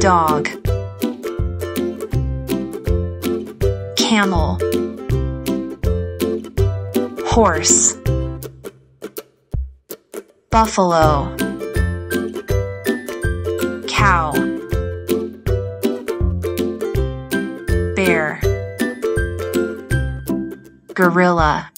dog camel horse buffalo cow bear gorilla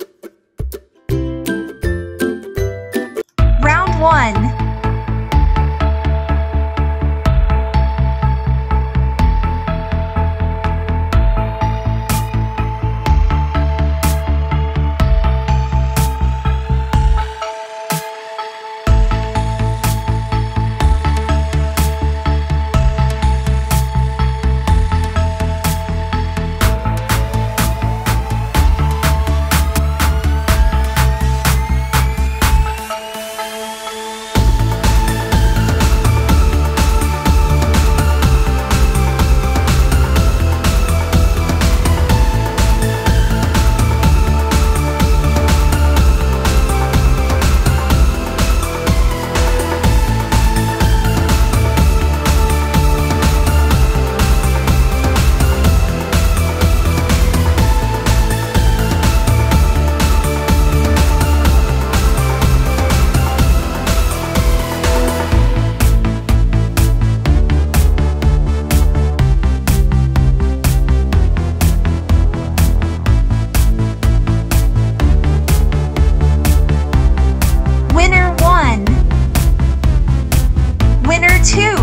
Winner 1 Winner 2